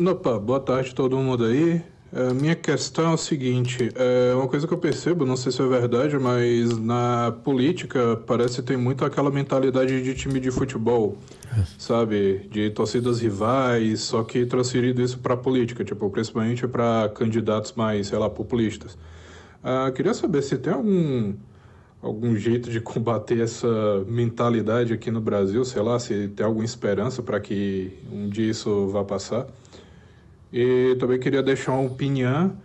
Opa, boa tarde todo mundo aí. É, minha questão é o seguinte, é uma coisa que eu percebo, não sei se é verdade, mas na política parece que tem muito aquela mentalidade de time de futebol, sabe? De torcidas rivais, só que transferido isso para política, tipo, principalmente para candidatos mais, sei lá, populistas. Ah, queria saber se tem algum algum jeito de combater essa mentalidade aqui no Brasil, sei lá, se tem alguma esperança para que um dia isso vá passar. E também queria deixar uma opinião,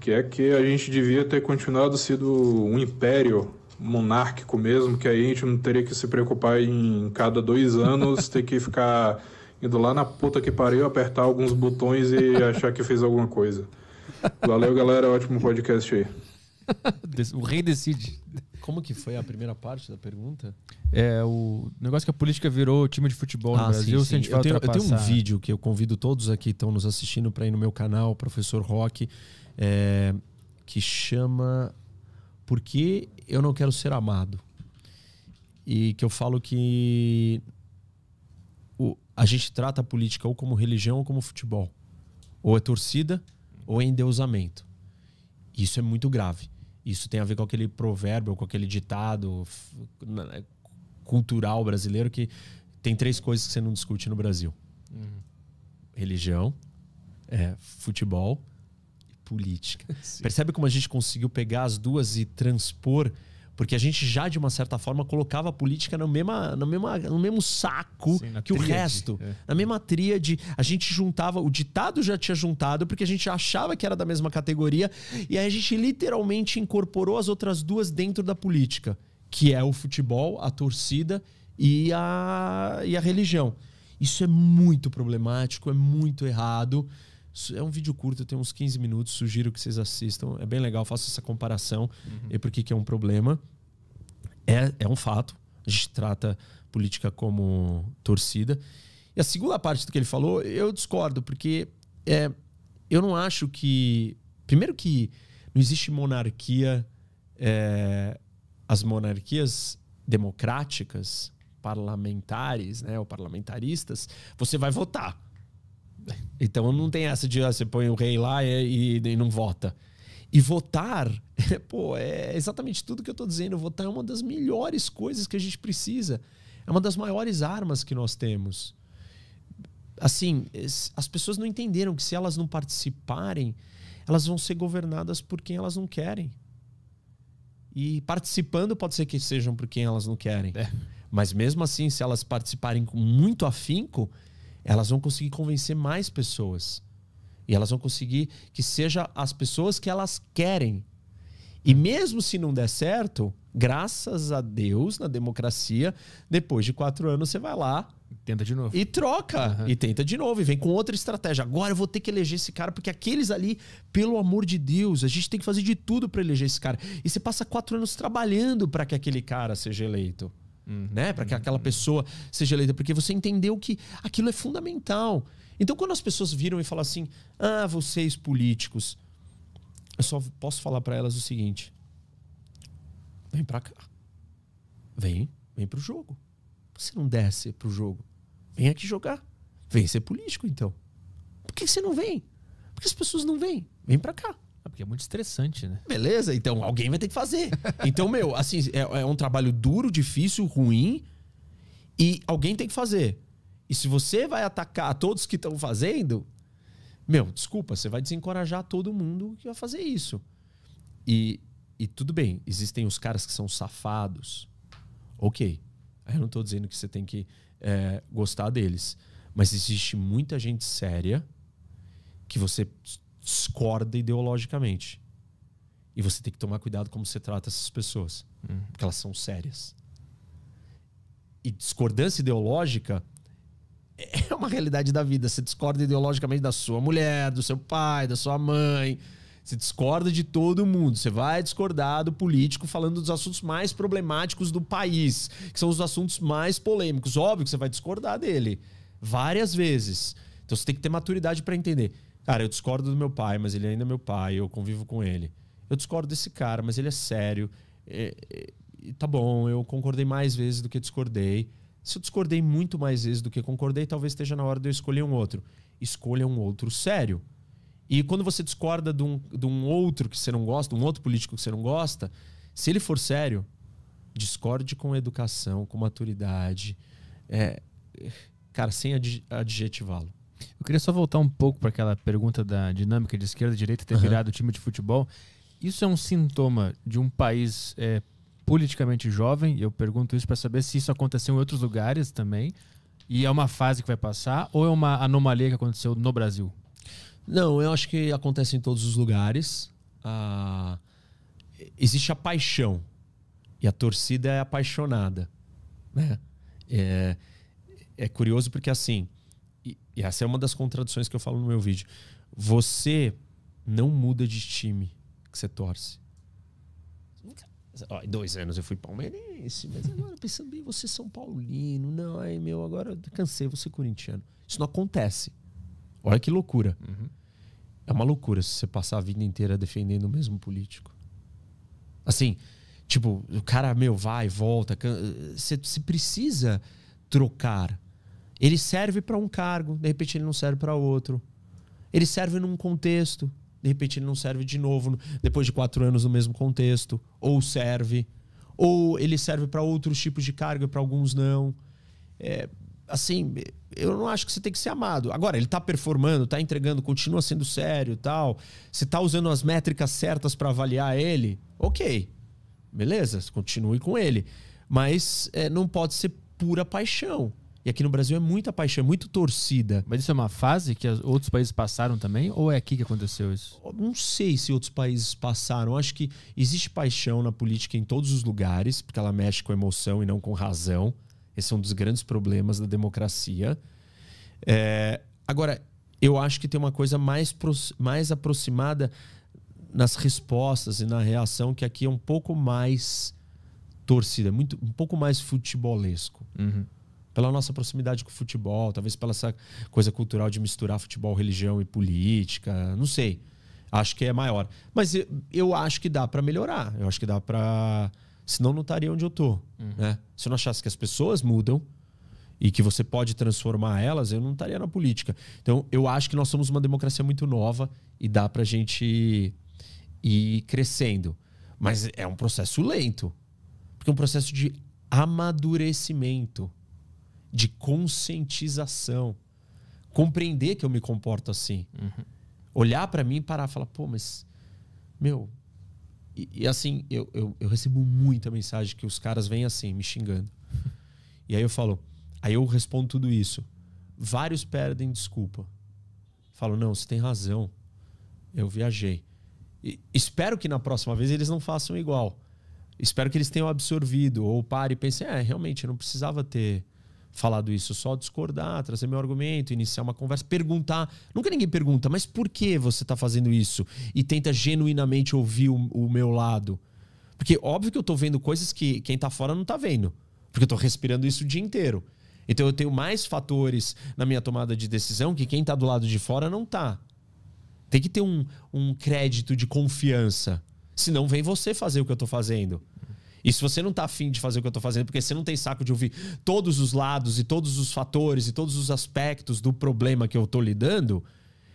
que é que a gente devia ter continuado sendo um império monárquico mesmo, que aí a gente não teria que se preocupar em cada dois anos ter que ficar indo lá na puta que pariu, apertar alguns botões e achar que fez alguma coisa. Valeu, galera. Ótimo podcast aí. o rei decide. Como que foi a primeira parte da pergunta? É o negócio que a política virou time de futebol ah, no Brasil. Sim, sim. Eu, tenho, eu, tenho, um vídeo que eu convido todos aqui que estão nos assistindo para ir no meu canal, Professor Rock, é, que chama Por que eu não quero ser amado? E que eu falo que o, a gente trata a política ou como religião ou como futebol. Ou é torcida ou é endeusamento. Isso é muito grave. Isso tem a ver com aquele provérbio, com aquele ditado né, cultural brasileiro que tem três coisas que você não discute no Brasil: uhum. religião, é, futebol e política. Sim. Percebe como a gente conseguiu pegar as duas e transpor porque a gente já, de uma certa forma, colocava a política no, mesma, no, mesma, no mesmo saco Sim, que tríade. o resto. É. Na mesma tríade, a gente juntava, o ditado já tinha juntado, porque a gente achava que era da mesma categoria, e aí a gente literalmente incorporou as outras duas dentro da política, que é o futebol, a torcida e a, e a religião. Isso é muito problemático, é muito errado. É um vídeo curto, tem uns 15 minutos, sugiro que vocês assistam. É bem legal, faço essa comparação uhum. e por que é um problema. É, é um fato. A gente trata política como torcida. E a segunda parte do que ele falou, eu discordo, porque é, eu não acho que. Primeiro, que não existe monarquia. É, as monarquias democráticas, parlamentares, né, ou parlamentaristas, você vai votar. Então não tem essa de ah, você põe o rei lá e, e, e não vota. E votar, pô, é exatamente tudo que eu estou dizendo. Votar é uma das melhores coisas que a gente precisa. É uma das maiores armas que nós temos. Assim, as pessoas não entenderam que se elas não participarem, elas vão ser governadas por quem elas não querem. E participando pode ser que sejam por quem elas não querem. É. Mas mesmo assim, se elas participarem com muito afinco, elas vão conseguir convencer mais pessoas. E elas vão conseguir que seja as pessoas que elas querem. E mesmo se não der certo, graças a Deus, na democracia, depois de quatro anos você vai lá. Tenta de novo. E troca. Uhum. E tenta de novo. E vem com outra estratégia. Agora eu vou ter que eleger esse cara, porque aqueles ali, pelo amor de Deus, a gente tem que fazer de tudo para eleger esse cara. E você passa quatro anos trabalhando para que aquele cara seja eleito. Uhum. Né? Para que aquela pessoa seja eleita, porque você entendeu que aquilo é fundamental. Então, quando as pessoas viram e falam assim: ah, vocês políticos, eu só posso falar para elas o seguinte: vem para cá. Vem, vem pro jogo. Por que você não desce pro jogo? Vem aqui jogar. Vem ser político, então. Por que você não vem? Porque as pessoas não vêm. Vem para cá. Porque é muito estressante, né? Beleza, então alguém vai ter que fazer. Então, meu, assim, é, é um trabalho duro, difícil, ruim, e alguém tem que fazer. E se você vai atacar todos que estão fazendo, meu, desculpa, você vai desencorajar todo mundo que vai fazer isso. E, e tudo bem, existem os caras que são safados. Ok. Eu não estou dizendo que você tem que é, gostar deles. Mas existe muita gente séria que você discorda ideologicamente. E você tem que tomar cuidado como você trata essas pessoas, uhum. porque elas são sérias. E discordância ideológica é uma realidade da vida. Você discorda ideologicamente da sua mulher, do seu pai, da sua mãe. Você discorda de todo mundo. Você vai discordar do político falando dos assuntos mais problemáticos do país, que são os assuntos mais polêmicos. Óbvio que você vai discordar dele várias vezes. Então você tem que ter maturidade para entender. Cara, eu discordo do meu pai, mas ele ainda é meu pai, eu convivo com ele. Eu discordo desse cara, mas ele é sério. É, é, tá bom, eu concordei mais vezes do que discordei. Se eu discordei muito mais vezes do que concordei, talvez esteja na hora de eu escolher um outro. escolha um outro sério. E quando você discorda de um, de um outro que você não gosta, um outro político que você não gosta, se ele for sério, discorde com educação, com maturidade. É, cara, sem adjetivá-lo. Eu queria só voltar um pouco para aquela pergunta da dinâmica de esquerda e direita ter uhum. virado o time de futebol. Isso é um sintoma de um país é, politicamente jovem? Eu pergunto isso para saber se isso aconteceu em outros lugares também. E é uma fase que vai passar ou é uma anomalia que aconteceu no Brasil? Não, eu acho que acontece em todos os lugares. Ah, existe a paixão e a torcida é apaixonada, né? É, é curioso porque assim, e, e essa é uma das contradições que eu falo no meu vídeo. Você não muda de time que você torce. Ó, em dois anos eu fui palmeirense, mas agora pensando bem, você é São Paulino. Não, aí meu, agora eu cansei, você corintiano. Isso não acontece. Olha que loucura. Uhum. É uma loucura se você passar a vida inteira defendendo o mesmo político. Assim, tipo, o cara, meu, vai, volta. Você, você precisa trocar. Ele serve para um cargo, de repente ele não serve para outro. Ele serve num contexto, de repente ele não serve de novo depois de quatro anos no mesmo contexto. Ou serve. Ou ele serve para outros tipos de cargo, para alguns não. É, assim, eu não acho que você tem que ser amado. Agora, ele está performando, está entregando, continua sendo sério tal. Você está usando as métricas certas para avaliar ele, ok. Beleza, continue com ele. Mas é, não pode ser pura paixão. E aqui no Brasil é muita paixão, é muito torcida. Mas isso é uma fase que outros países passaram também? Ou é aqui que aconteceu isso? Não sei se outros países passaram. Acho que existe paixão na política em todos os lugares, porque ela mexe com emoção e não com razão. Esse é um dos grandes problemas da democracia. É, agora, eu acho que tem uma coisa mais, mais aproximada nas respostas e na reação, que aqui é um pouco mais torcida, muito, um pouco mais futebolesco. Uhum. Pela nossa proximidade com o futebol, talvez pela essa coisa cultural de misturar futebol, religião e política, não sei. Acho que é maior. Mas eu, eu acho que dá para melhorar. Eu acho que dá para Senão não estaria onde eu tô. Uhum. Né? Se eu não achasse que as pessoas mudam e que você pode transformar elas, eu não estaria na política. Então, eu acho que nós somos uma democracia muito nova e dá pra gente ir crescendo. Mas é um processo lento. Porque é um processo de amadurecimento, de conscientização. Compreender que eu me comporto assim. Uhum. Olhar para mim e parar e falar, pô, mas, meu, e, e assim, eu, eu, eu, recebo muita mensagem que os caras vêm assim, me xingando. E aí eu falo, aí eu respondo tudo isso. Vários perdem desculpa. Falo, não, você tem razão. Eu viajei. E espero que na próxima vez eles não façam igual. Espero que eles tenham absorvido. Ou pare e pense, é, realmente, eu não precisava ter falado isso, só discordar, trazer meu argumento, iniciar uma conversa, perguntar. Nunca ninguém pergunta, mas por que você está fazendo isso? E tenta genuinamente ouvir o, o, meu lado. Porque óbvio que eu estou vendo coisas que quem está fora não está vendo. Porque eu estou respirando isso o dia inteiro. Então eu tenho mais fatores na minha tomada de decisão que quem está do lado de fora não está. Tem que ter um, um crédito de confiança. Senão vem você fazer o que eu estou fazendo. E se você não tá afim de fazer o que eu tô fazendo, porque você não tem saco de ouvir todos os lados e todos os fatores e todos os aspectos do problema que eu tô lidando,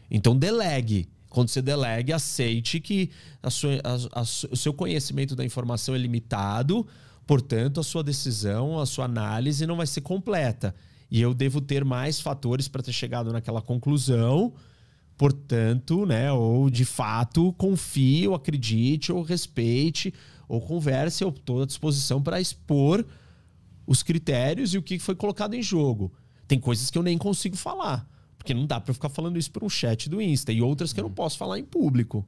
então delegue. Quando você delegue, aceite que a sua, a, a, o seu conhecimento da informação é limitado, portanto, a sua decisão, a sua análise não vai ser completa. E eu devo ter mais fatores para ter chegado naquela conclusão. Portanto, né, ou de fato confie, ou acredite, ou respeite, ou converse, eu estou à disposição para expor os critérios e o que foi colocado em jogo. Tem coisas que eu nem consigo falar, porque não dá para ficar falando isso por um chat do Insta, e outras que eu não posso falar em público.